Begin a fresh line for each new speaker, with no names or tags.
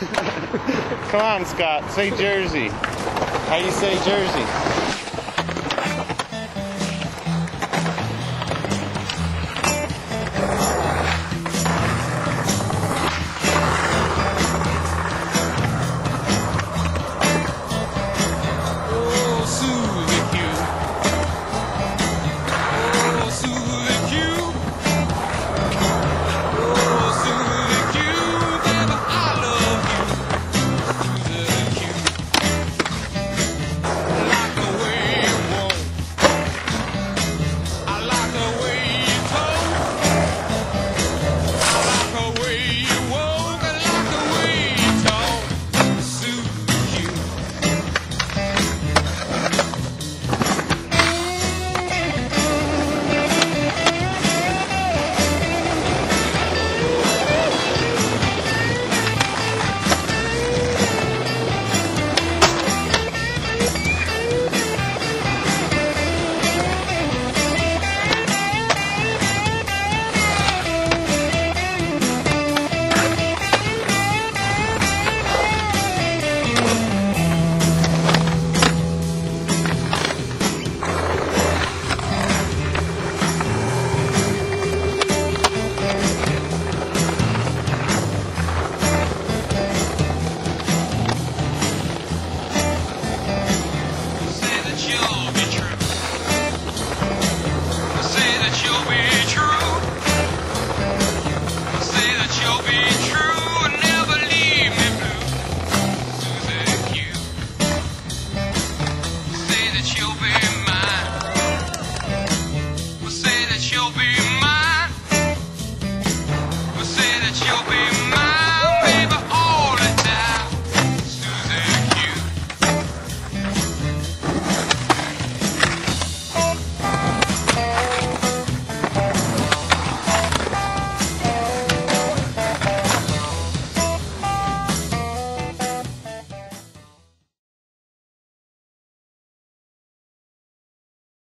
Come on, Scott. Say Jersey. How do you say Jersey?